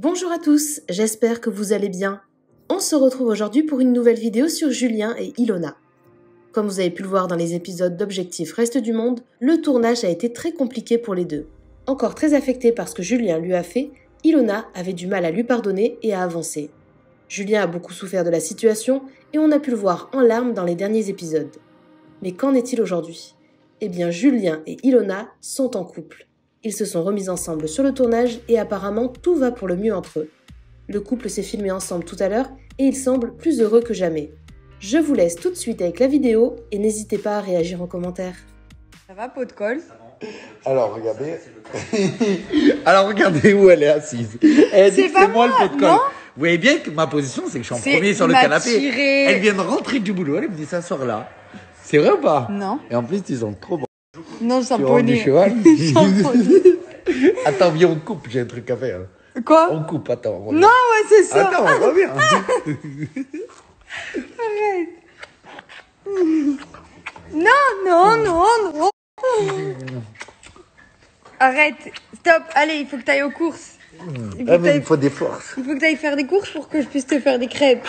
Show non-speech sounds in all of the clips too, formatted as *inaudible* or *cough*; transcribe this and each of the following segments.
Bonjour à tous, j'espère que vous allez bien. On se retrouve aujourd'hui pour une nouvelle vidéo sur Julien et Ilona. Comme vous avez pu le voir dans les épisodes d'Objectif Reste du Monde, le tournage a été très compliqué pour les deux. Encore très affecté par ce que Julien lui a fait, Ilona avait du mal à lui pardonner et à avancer. Julien a beaucoup souffert de la situation et on a pu le voir en larmes dans les derniers épisodes. Mais qu'en est-il aujourd'hui? Eh bien, Julien et Ilona sont en couple. Ils se sont remis ensemble sur le tournage et apparemment tout va pour le mieux entre eux. Le couple s'est filmé ensemble tout à l'heure et ils semblent plus heureux que jamais. Je vous laisse tout de suite avec la vidéo et n'hésitez pas à réagir en commentaire. Ça va, pot de colle? Alors regardez. *laughs* Alors regardez où elle est assise. Elle dit C'est moi le pot de colle. Vous voyez bien que ma position, c'est que je suis en C'est- premier sur il le m'a canapé. tiré. Elle vient de rentrer du boulot, elle me dit s'asseoir là. C'est vrai ou pas? Non. Et en plus, ils ont trop bon. Non, poney. *laughs* *laughs* Attends, viens, on coupe, j'ai un truc à faire. Quoi? On coupe, attends. on. Non, ouais, c'est ça. Attends, on revient. *laughs* Non, non, non, non. Arrête. Stop. Allez, il faut que tu ailles aux courses. Il faut, Ah, mais il faut des forces. il faut que tu ailles faire des courses pour que je puisse te faire des crêpes.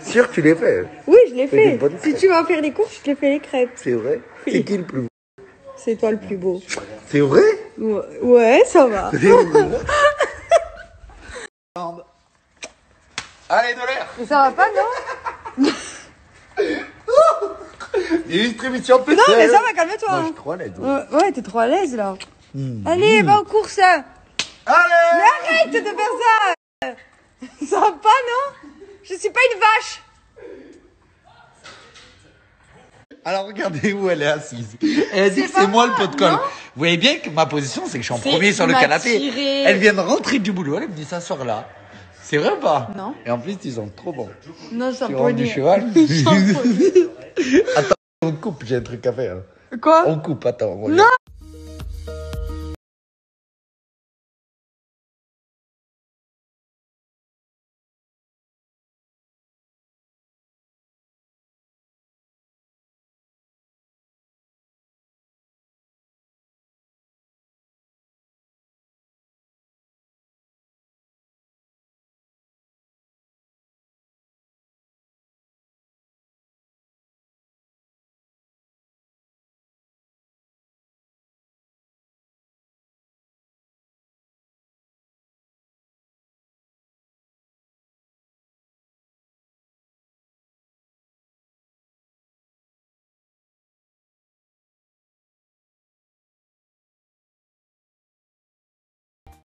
Sûr, tu les fais. Oui, je l'ai Fais Si tu vas faire des courses, je te fais les crêpes. C'est vrai C'est qui le plus C'est toi le plus beau. C'est vrai Ouais, ça va. *laughs* Allez, de l'air Mais ça va pas, non *laughs* Distribution de Non, mais ça va, Moi, calme-toi. je hein. suis trop à l'aise. Ouais, ouais, t'es trop à l'aise là. Hmm. Allez, va aux courses. Allez Mais arrête de faire ça Ça va pas, non Je suis pas une vache Alors regardez où elle est assise. Elle a dit C'est que pas c'est moi le pot de colle. Vous voyez bien que ma position, c'est que je suis en premier sur le canapé. tiré. Elle vient de rentrer du boulot, elle me dit s'asseoir là. C'est vrai ou pas Non. Et en plus, ils ont trop bon. Non, sans Tu du cheval. *laughs* Attends, on coupe, j'ai un truc à faire. Quoi? On coupe, attends. on. Non